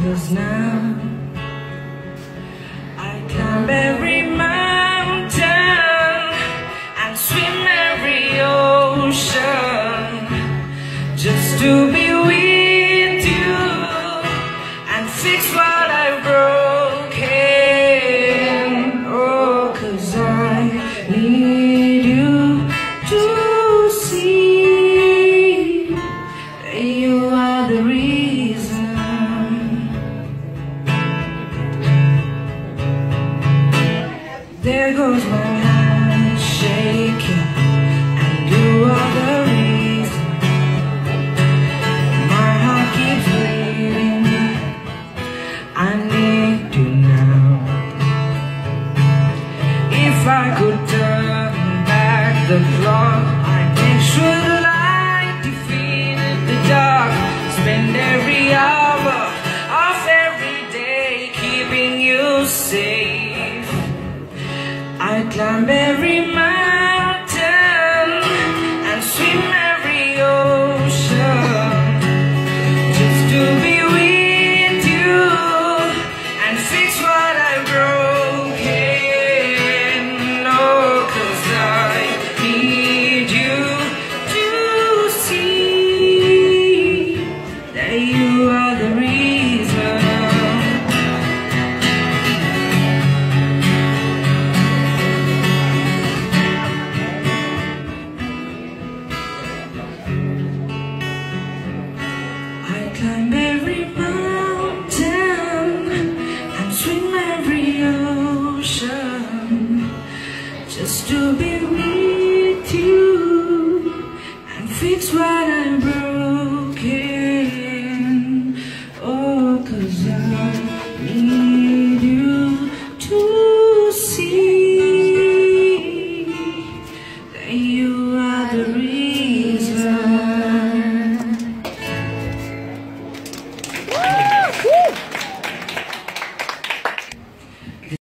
hopeless now. I climb every mountain and swim every ocean just to be with you and fix what I've broken. Goes my hand shaking, and you are the reason. My heart keeps bleeding. I need you now. If I could turn back the clock, I'd make sure I climb every mountain I climb every mountain and swim every ocean just to be with you and fix what I'm broken. Oh, cause I need you to see that you are the reason.